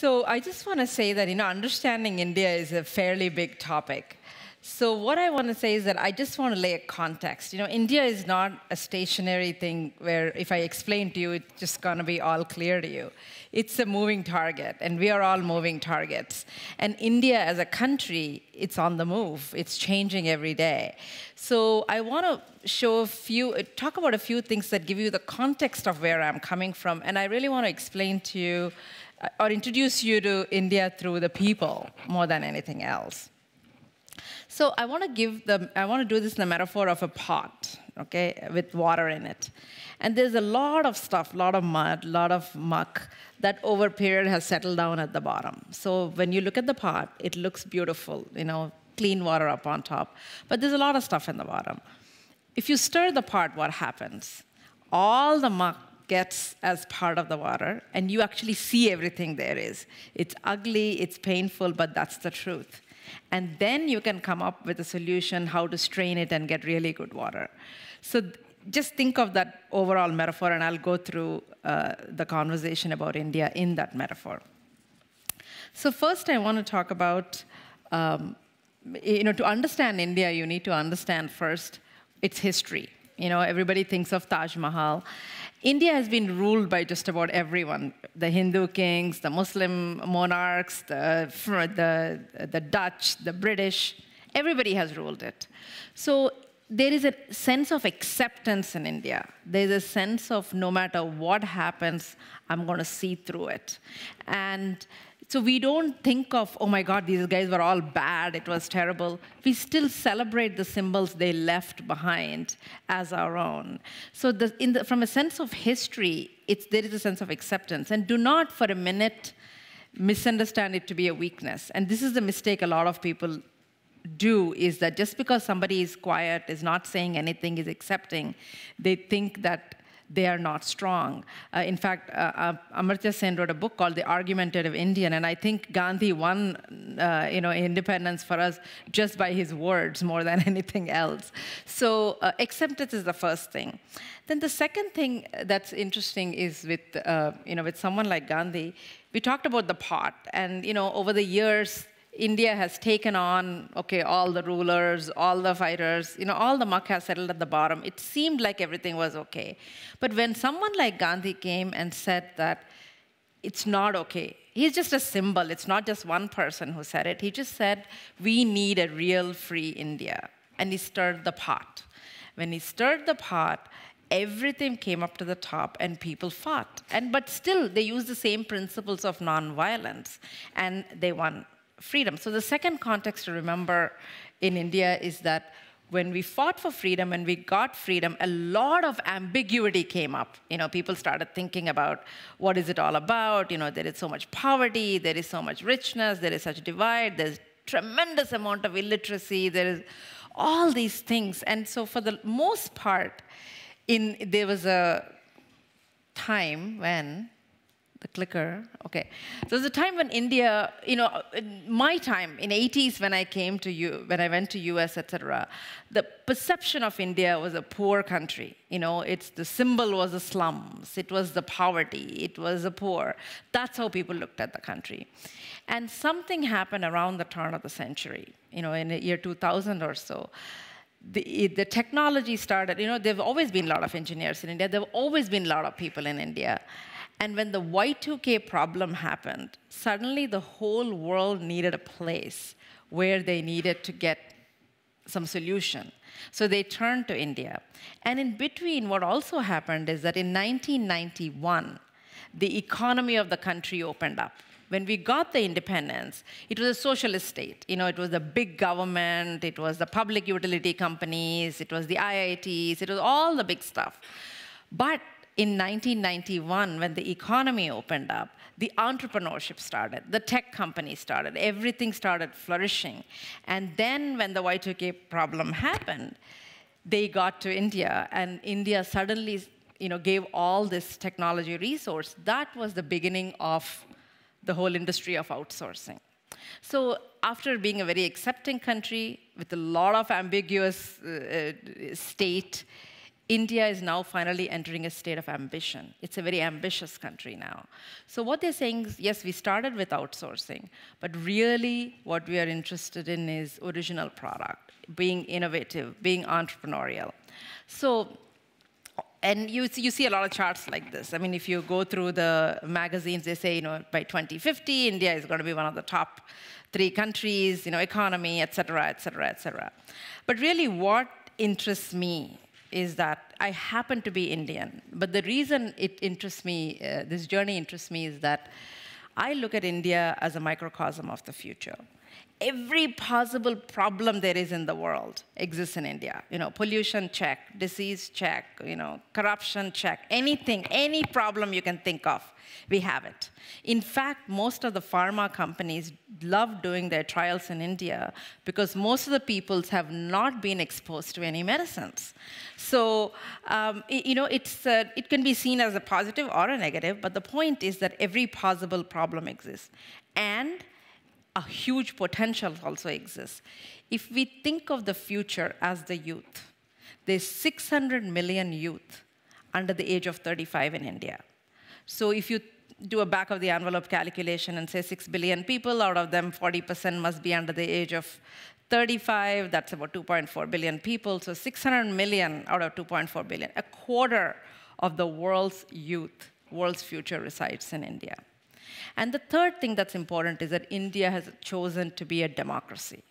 So I just want to say that, you know, understanding India is a fairly big topic. So what I want to say is that I just want to lay a context. You know, India is not a stationary thing where if I explain to you, it's just going to be all clear to you. It's a moving target, and we are all moving targets. And India as a country, it's on the move. It's changing every day. So I want to show a few, uh, talk about a few things that give you the context of where I'm coming from. And I really want to explain to you or introduce you to India through the people more than anything else. So I want to give the, I want to do this in the metaphor of a pot, okay, with water in it. And there's a lot of stuff, a lot of mud, a lot of muck that over period has settled down at the bottom. So when you look at the pot, it looks beautiful, you know, clean water up on top. But there's a lot of stuff in the bottom. If you stir the pot, what happens? All the muck gets as part of the water, and you actually see everything there is. It's ugly, it's painful, but that's the truth. And then you can come up with a solution how to strain it and get really good water. So just think of that overall metaphor, and I'll go through uh, the conversation about India in that metaphor. So first, I want to talk about, um, you know, to understand India, you need to understand first its history. You know, everybody thinks of Taj Mahal. India has been ruled by just about everyone the Hindu kings, the Muslim monarchs, the, the, the Dutch, the British. Everybody has ruled it. So there is a sense of acceptance in India. There's a sense of no matter what happens, I'm going to see through it. And so we don't think of, oh my God, these guys were all bad, it was terrible. We still celebrate the symbols they left behind as our own. So the, the, from a sense of history, there is a sense of acceptance. And do not for a minute misunderstand it to be a weakness. And this is the mistake a lot of people do is that just because somebody is quiet, is not saying anything, is accepting, they think that they are not strong. Uh, in fact, uh, uh, Amartya Sen wrote a book called The Argumentative Indian, and I think Gandhi won, uh, you know, independence for us just by his words more than anything else. So uh, acceptance is the first thing. Then the second thing that's interesting is with, you know, with someone like Gandhi, we talked about the pot, and you know, over the years, India has taken on, okay, all the rulers, all the fighters, you know, all the muck has settled at the bottom. It seemed like everything was okay. But when someone like Gandhi came and said that it's not okay, he's just a symbol. It's not just one person who said it. He just said, we need a real free India. And he stirred the pot. When he stirred the pot, everything came up to the top and people fought. And, but still, they used the same principles of nonviolence, and they won freedom. So the second context to remember in India is that when we fought for freedom and we got freedom, a lot of ambiguity came up. You know, people started thinking about what is it all about? You know, there is so much poverty, there is so much richness, there is such divide, there's tremendous amount of illiteracy, there is all these things. And so for the most part, in there was a time when the clicker, okay. So there's a time when India, you know, my time, in 80s when I came to you, when I went to US, etc., the perception of India was a poor country. You know, it's the symbol was the slums, it was the poverty, it was the poor. That's how people looked at the country. And something happened around the turn of the century, you know, in the year 2000 or so. The, the technology started, you know, there have always been a lot of engineers in India, there have always been a lot of people in India. And when the Y2K problem happened, suddenly the whole world needed a place where they needed to get some solution. So they turned to India. And in between, what also happened is that in 1991, the economy of the country opened up. When we got the independence, it was a socialist state. You know, it was the big government, it was the public utility companies, it was the IITs, it was all the big stuff. But in 1991, when the economy opened up, the entrepreneurship started, the tech companies started, everything started flourishing. And then when the Y2K problem happened, they got to India, and India suddenly you know, gave all this technology resource. That was the beginning of the whole industry of outsourcing. So after being a very accepting country with a lot of ambiguous uh, uh state, India is now finally entering a state of ambition. It's a very ambitious country now. So, what they're saying is yes, we started with outsourcing, but really what we are interested in is original product, being innovative, being entrepreneurial. So, and you, you see a lot of charts like this. I mean, if you go through the magazines, they say, you know, by 2050, India is going to be one of the top three countries, you know, economy, et cetera, et cetera, et cetera. But really, what interests me is that I happen to be Indian. But the reason it interests me, uh, this journey interests me, is that I look at India as a microcosm of the future. Every possible problem there is in the world exists in India. You know, pollution check, disease check, you know, corruption check, anything, any problem you can think of we have it. In fact, most of the pharma companies love doing their trials in India because most of the peoples have not been exposed to any medicines. So, um, you know, it's, uh, it can be seen as a positive or a negative, but the point is that every possible problem exists. And a huge potential also exists. If we think of the future as the youth, there's 600 million youth under the age of 35 in India. So if you do a back of the envelope calculation and say 6 billion people, out of them 40% must be under the age of 35, that's about 2.4 billion people. So 600 million out of 2.4 billion, a quarter of the world's youth, world's future resides in India. And the third thing that's important is that India has chosen to be a democracy.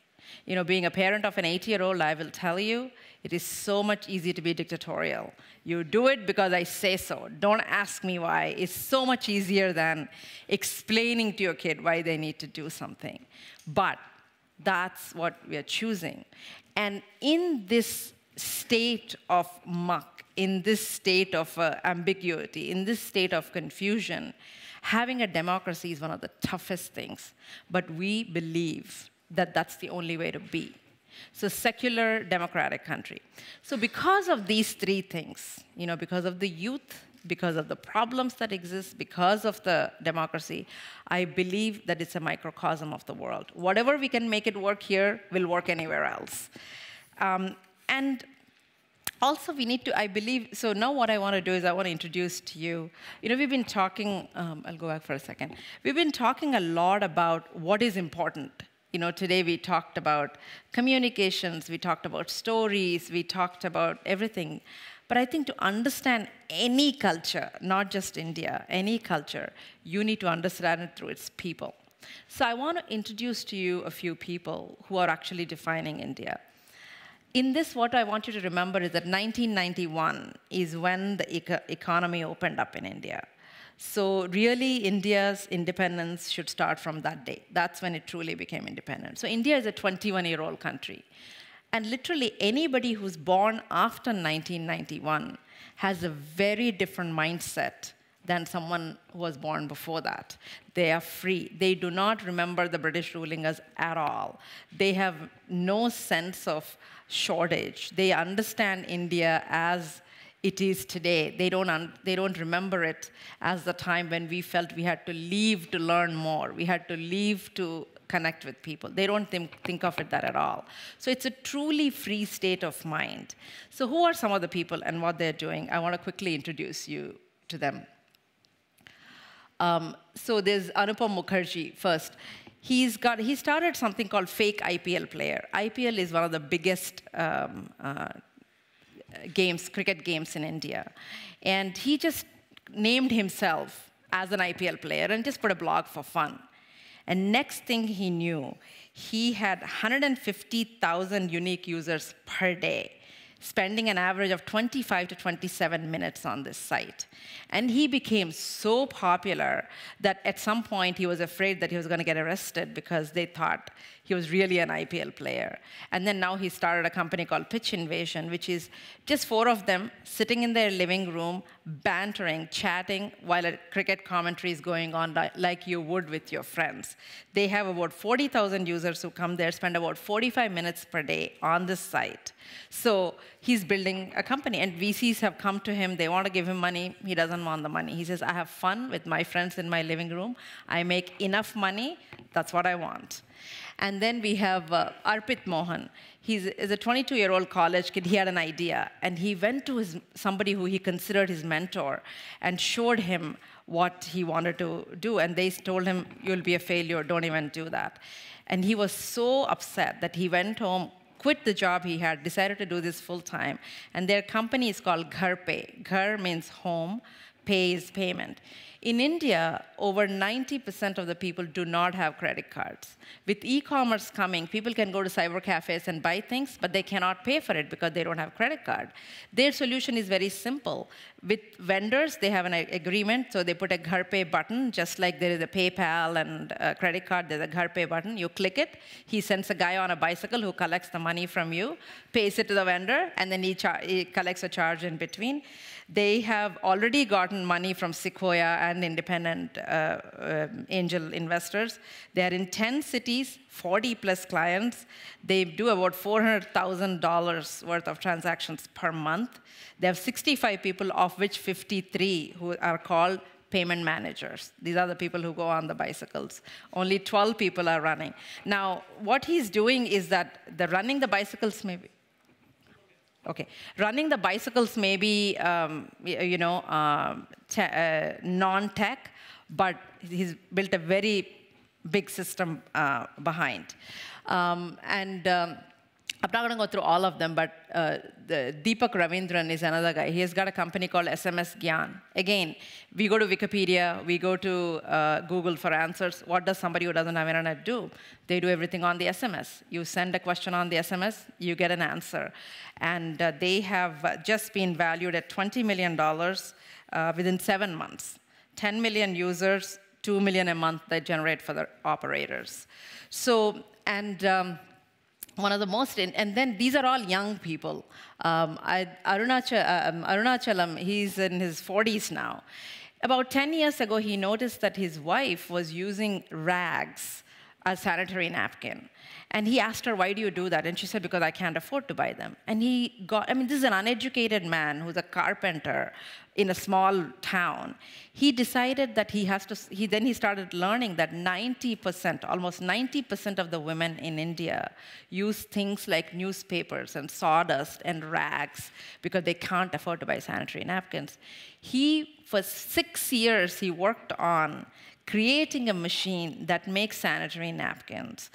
You know, being a parent of an eight-year-old, I will tell you, it is so much easier to be dictatorial. You do it because I say so. Don't ask me why. It's so much easier than explaining to your kid why they need to do something. But that's what we are choosing. And in this state of muck, in this state of uh, ambiguity, in this state of confusion, having a democracy is one of the toughest things. But we believe that that's the only way to be. So secular democratic country. So because of these three things, you know, because of the youth, because of the problems that exist, because of the democracy, I believe that it's a microcosm of the world. Whatever we can make it work here will work anywhere else. Um, and also, we need to, I believe, so now what I want to do is I want to introduce to you, you know, we've been talking, um, I'll go back for a second. We've been talking a lot about what is important you know, today we talked about communications, we talked about stories, we talked about everything. But I think to understand any culture, not just India, any culture, you need to understand it through its people. So I want to introduce to you a few people who are actually defining India. In this, what I want you to remember is that 1991 is when the eco economy opened up in India. So really, India's independence should start from that day. That's when it truly became independent. So India is a 21-year-old country. And literally anybody who's born after 1991 has a very different mindset than someone who was born before that. They are free. They do not remember the British ruling us at all. They have no sense of shortage. They understand India as it is today. They don't, they don't remember it as the time when we felt we had to leave to learn more. We had to leave to connect with people. They don't think, think of it that at all. So it's a truly free state of mind. So who are some of the people and what they're doing? I want to quickly introduce you to them. Um, so there's Anupam Mukerji first. He's got, he started something called Fake IPL Player. IPL is one of the biggest um, uh, games, cricket games in India. And he just named himself as an IPL player and just put a blog for fun. And next thing he knew, he had 150,000 unique users per day spending an average of 25 to 27 minutes on this site. And he became so popular that at some point he was afraid that he was going to get arrested because they thought he was really an IPL player. And then now he started a company called Pitch Invasion, which is just four of them sitting in their living room, bantering, chatting while a cricket commentary is going on like you would with your friends. They have about 40,000 users who come there, spend about 45 minutes per day on this site. So he's building a company, and VCs have come to him. They want to give him money. He doesn't want the money. He says, I have fun with my friends in my living room. I make enough money. That's what I want. And then we have uh, Arpit Mohan. He's, he's a 22-year-old college kid. He had an idea, and he went to his, somebody who he considered his mentor and showed him what he wanted to do. And they told him, you'll be a failure, don't even do that. And he was so upset that he went home, quit the job he had, decided to do this full time. And their company is called GharPay. Ghar means home, pay is payment. In India, over 90% of the people do not have credit cards. With e-commerce coming, people can go to cyber cafes and buy things, but they cannot pay for it because they don't have credit card. Their solution is very simple. With vendors, they have an agreement, so they put a GharPay button, just like there is a PayPal and a credit card, there's a GharPay button. You click it, he sends a guy on a bicycle who collects the money from you, pays it to the vendor, and then he, he collects a charge in between. They have already gotten money from Sequoia and independent uh, uh, angel investors. They're in 10 cities, 40 plus clients. They do about $400,000 worth of transactions per month. They have 65 people, of which 53 who are called payment managers. These are the people who go on the bicycles. Only 12 people are running. Now, what he's doing is that the running the bicycles maybe Okay, running the bicycles may be, um, you know, um, uh, non-tech, but he's built a very big system uh, behind. Um, and um, I'm not going to go through all of them, but uh, the Deepak Ravindran is another guy. He has got a company called SMS Gyan. Again, we go to Wikipedia, we go to uh, Google for answers. What does somebody who doesn't have internet do? They do everything on the SMS. You send a question on the SMS, you get an answer. And uh, they have just been valued at $20 million uh, within seven months. 10 million users, 2 million a month they generate for the operators. So, and um, one of the most, in, and then these are all young people. Um, I, Arunachal, uh, um, Arunachalam, he's in his 40s now. About 10 years ago, he noticed that his wife was using rags as sanitary napkin. And he asked her, why do you do that? And she said, because I can't afford to buy them. And he got, I mean, this is an uneducated man who's a carpenter in a small town. He decided that he has to, he, then he started learning that 90%, almost 90% of the women in India use things like newspapers and sawdust and rags because they can't afford to buy sanitary napkins. He, for six years, he worked on creating a machine that makes sanitary napkins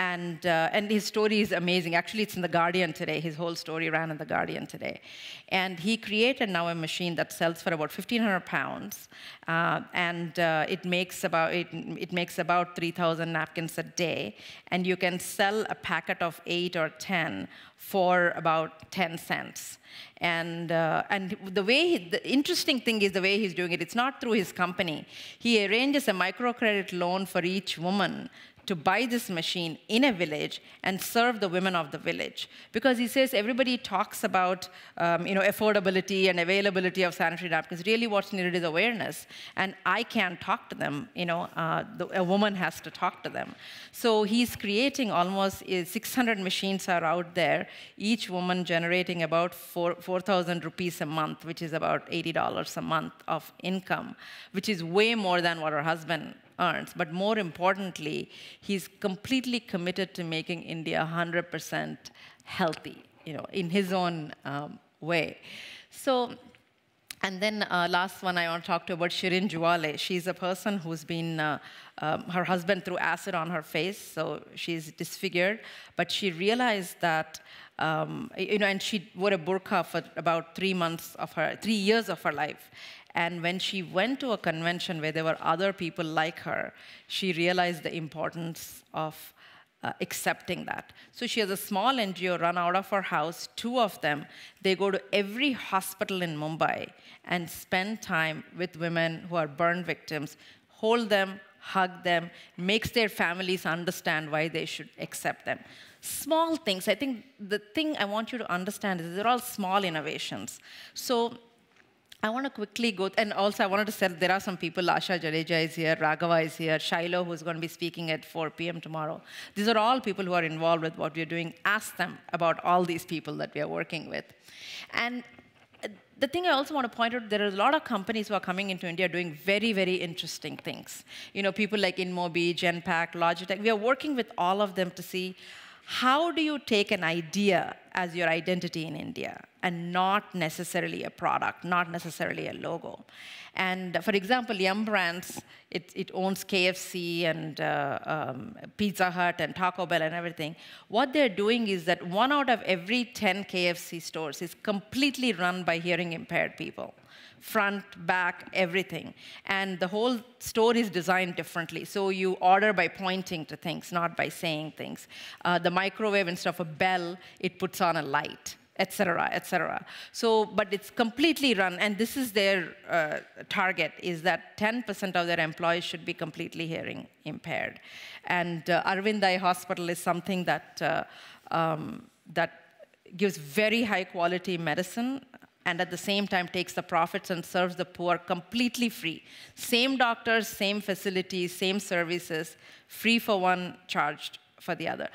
and, uh, and his story is amazing. Actually, it's in The Guardian today. His whole story ran in The Guardian today. And he created now a machine that sells for about 1,500 pounds, uh, and uh, it makes about it, it makes about 3,000 napkins a day. And you can sell a packet of eight or 10 for about 10 cents. And, uh, and the way, he, the interesting thing is the way he's doing it. It's not through his company. He arranges a microcredit loan for each woman to buy this machine in a village and serve the women of the village. Because he says everybody talks about um, you know, affordability and availability of sanitary napkins. Really what's needed is awareness. And I can't talk to them. You know, uh, the, a woman has to talk to them. So he's creating almost uh, 600 machines are out there, each woman generating about 4,000 4, rupees a month, which is about $80 a month of income, which is way more than what her husband earns. But more importantly, he's completely committed to making India 100% healthy, you know, in his own um, way. So, and then uh, last one I want to talk to about Shirin Juwaley. She's a person who's been, uh, um, her husband threw acid on her face, so she's disfigured. But she realized that, um, you know, and she wore a burqa for about three months of her, three years of her life. And when she went to a convention where there were other people like her, she realized the importance of uh, accepting that. So she has a small NGO run out of her house, two of them. They go to every hospital in Mumbai and spend time with women who are burn victims, hold them, hug them, makes their families understand why they should accept them. Small things. I think the thing I want you to understand is they're all small innovations. So I want to quickly go, and also I wanted to say there are some people, Asha Jadeja is here, Raghava is here, Shiloh, who's going to be speaking at 4 p.m. tomorrow. These are all people who are involved with what we're doing. Ask them about all these people that we are working with. And uh, the thing I also want to point out, there are a lot of companies who are coming into India doing very, very interesting things. You know, people like InMobi, Genpact, Logitech, we are working with all of them to see how do you take an idea as your identity in India and not necessarily a product, not necessarily a logo? And for example, Yum Brands, it, it owns KFC and uh, um, Pizza Hut and Taco Bell and everything. What they're doing is that one out of every 10 KFC stores is completely run by hearing impaired people front, back, everything. And the whole store is designed differently. So you order by pointing to things, not by saying things. Uh, the microwave, instead of a bell, it puts on a light etc., cetera, et cetera. So, but it's completely run, and this is their uh, target, is that 10% of their employees should be completely hearing impaired. And uh, Aravind Eye Hospital is something that, uh, um, that gives very high quality medicine and at the same time takes the profits and serves the poor completely free. Same doctors, same facilities, same services, free for one, charged for the other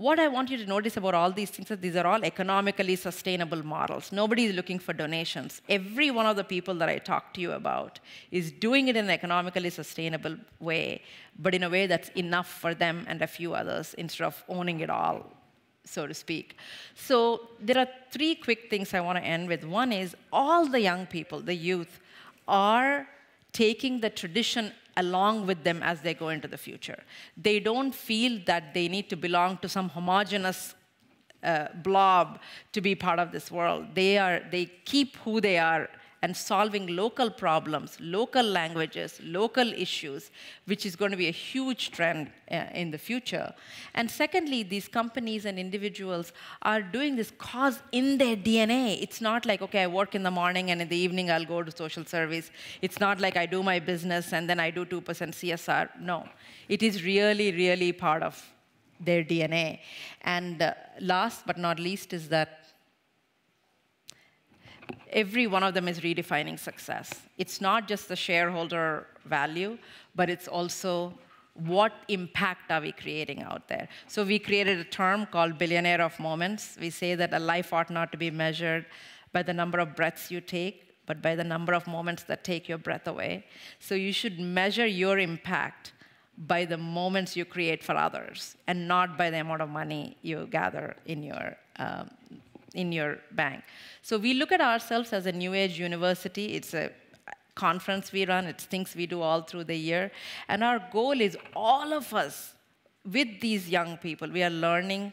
what I want you to notice about all these things is these are all economically sustainable models. Nobody is looking for donations. Every one of the people that I talk to you about is doing it in an economically sustainable way, but in a way that's enough for them and a few others instead of owning it all, so to speak. So there are three quick things I want to end with. One is all the young people, the youth, are taking the tradition along with them as they go into the future. They don't feel that they need to belong to some homogenous uh, blob to be part of this world. They, are, they keep who they are and solving local problems, local languages, local issues, which is going to be a huge trend uh, in the future. And secondly, these companies and individuals are doing this cause in their DNA. It's not like, okay, I work in the morning and in the evening I'll go to social service. It's not like I do my business and then I do 2% CSR. No, it is really, really part of their DNA. And uh, last but not least is that every one of them is redefining success. It's not just the shareholder value, but it's also what impact are we creating out there? So we created a term called billionaire of moments. We say that a life ought not to be measured by the number of breaths you take, but by the number of moments that take your breath away. So you should measure your impact by the moments you create for others and not by the amount of money you gather in your um, in your bank. So we look at ourselves as a new age university. It's a conference we run, it's things we do all through the year. And our goal is all of us with these young people, we are learning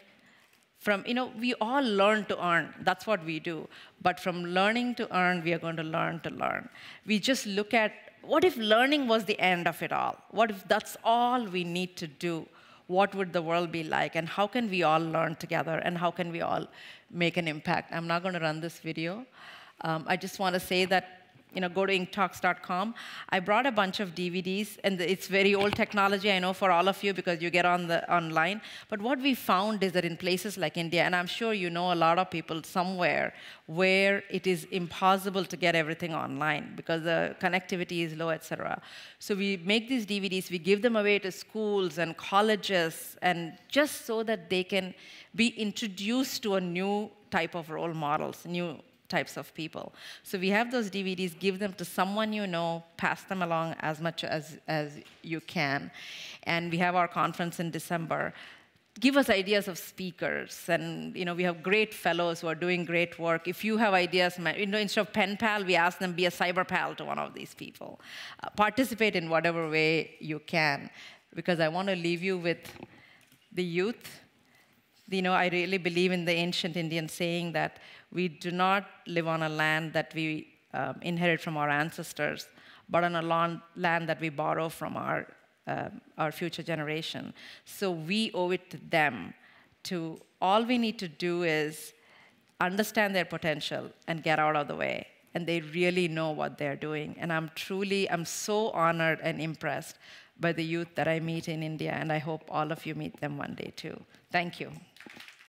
from, you know, we all learn to earn. That's what we do. But from learning to earn, we are going to learn to learn. We just look at what if learning was the end of it all? What if that's all we need to do? What would the world be like and how can we all learn together and how can we all make an impact. I'm not going to run this video. Um, I just want to say that you know, go to inktalks.com. I brought a bunch of DVDs, and it's very old technology, I know, for all of you, because you get on the online. But what we found is that in places like India, and I'm sure you know a lot of people somewhere where it is impossible to get everything online because the connectivity is low, et cetera. So we make these DVDs, we give them away to schools and colleges, and just so that they can be introduced to a new type of role models, new types of people. So we have those DVDs, give them to someone you know, pass them along as much as, as you can. And we have our conference in December. Give us ideas of speakers, and you know we have great fellows who are doing great work. If you have ideas, you know, instead of pen pal, we ask them be a cyber pal to one of these people. Uh, participate in whatever way you can, because I want to leave you with the youth. You know, I really believe in the ancient Indian saying that we do not live on a land that we um, inherit from our ancestors, but on a land that we borrow from our, uh, our future generation. So we owe it to them to, all we need to do is understand their potential and get out of the way. And they really know what they're doing. And I'm truly, I'm so honored and impressed by the youth that I meet in India, and I hope all of you meet them one day too. Thank you.